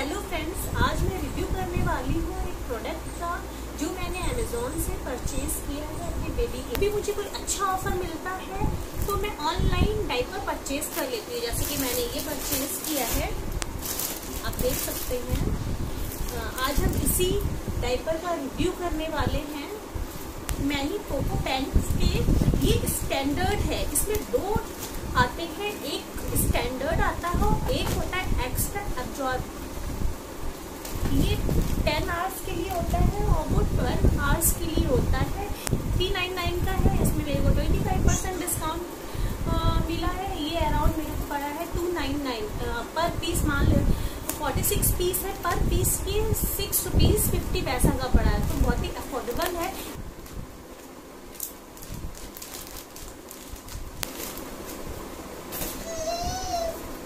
Hello friends आज मैं review करने वाली हूँ एक प्रोडक्ट का, जो मैंने अमेजोन से परचेज किया है अपनी बेबी के भी मुझे कोई अच्छा ऑफ़र मिलता है तो मैं ऑनलाइन डाइपर परचेज कर लेती हूँ। जैसे कि मैंने ये परचेज किया है, आप देख सकते हैं। आज हम इसी डाइपर का रिव्यू करने वाले हैं। मैनी पोको पैंट्स के ये स्टैंडर्ड है। इसमें दो आते हैं, एक स्टैंडर्ड आता है और एक होता है एक्स्ट्रा एब्जॉर्ब ये टेन आवर्स के लिए होता है और वो ट्वेल्व आवर्स के लिए होता है। थ्री नाइन नाइन का है, इसमें मेरे को ट्वेंटी फाइव परसेंट डिस्काउंट मिला है। ये अराउंड मेरे को पड़ा है two nine nine per piece मान लो फोर्टी सिक्स पीस है पर पीस की सिक्स रुपीज़ फिफ्टी पैसा का पड़ा है। तो बहुत ही अफोर्डेबल है।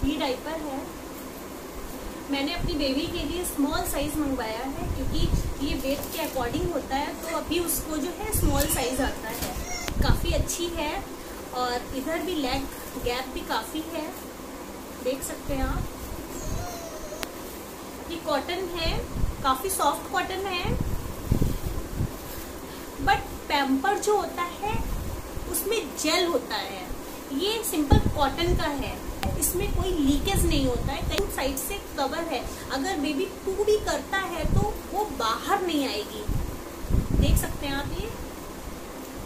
ये डाइपर है। मैंने अपनी बेबी के लिए स्मॉल साइज़ मंगवाया है, क्योंकि ये वेट के अकॉर्डिंग होता है तो अभी उसको जो है स्मॉल साइज़ आता है। काफ़ी अच्छी है और इधर भी लेग गैप भी काफ़ी है। देख सकते हैं आप। ये कॉटन है, काफ़ी सॉफ्ट कॉटन है। बट पैम्पर जो होता है, उसमें जेल होता है। ये सिंपल कॉटन का है। इसमें कोई लीकेज नहीं होता है कई साइड से कवर है। अगर बेबी टू भी करता है तो वो बाहर नहीं आएगी। देख सकते हैं आप ये?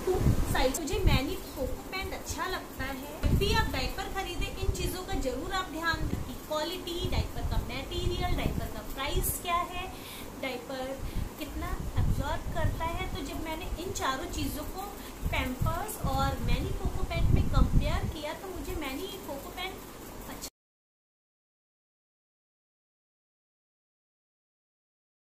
तो टू साइड मुझे मैनी कोको पैंट अच्छा लगता है। जब भी आप डाइपर खरीदे, इन चीज़ों का ज़रूर आप ध्यान रखिए क्वालिटी डाइपर का मेटीरियल डाइपर का प्राइस क्या है डाइपर कितना एब्जॉर्ब करता है। तो जब मैंने इन चारों चीज़ों को पैम्पर्स और मैनी कोको पैंट में कंपेयर